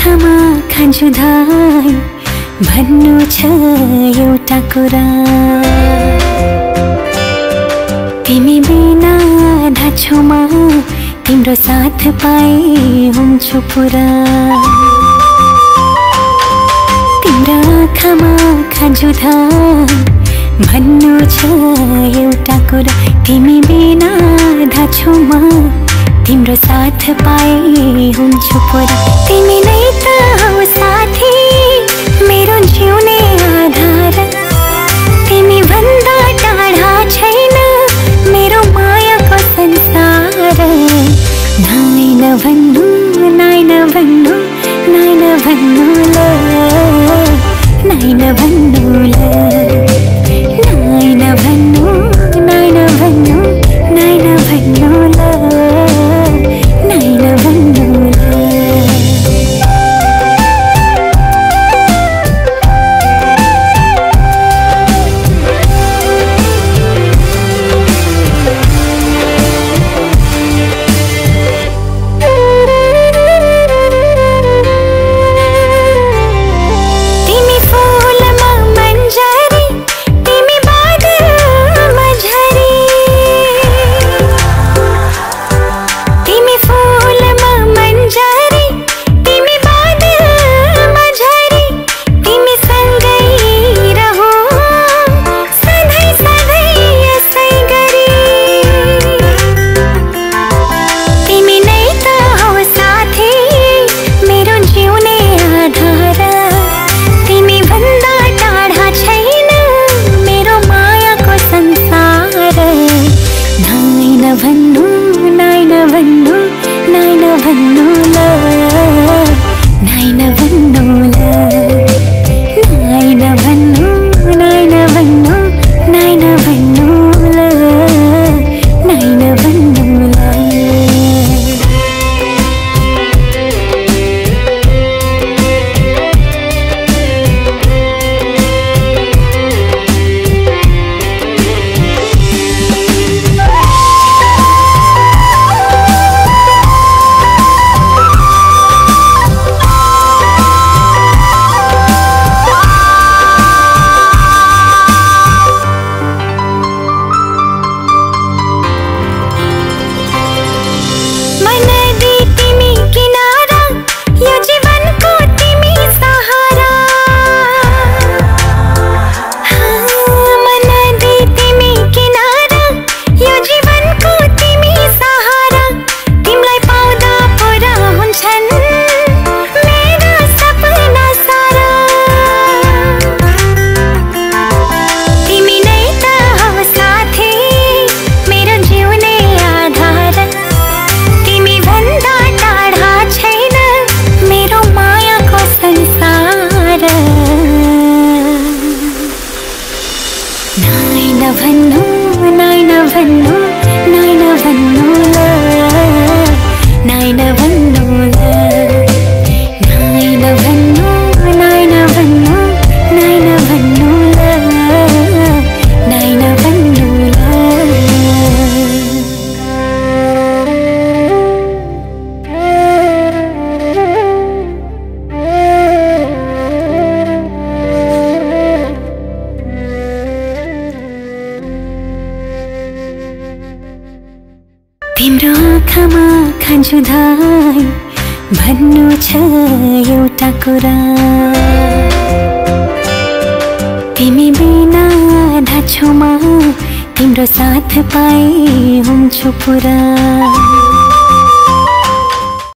आँखामा खान्छु धाई भन्नु छ एउटा कुरा। तिमी बिना ढाछोमा तिम्रो साथ पाए हुन्छु पुरा। तिम्रो आँखामा खान्छु धाई भन्नु छ एउटा कुरा। तिमी बिना ढाछोमा तिम्रो साथ पाए हुन्छु पुरा। तिमी नै त हौ साथी। मेरो जिउने खानामा खान्छु धाई भन्नु छ एउटा कुरा। तिमी बिना धाछुमा तिम्रो साथ पाइ हुन्छु पुरा।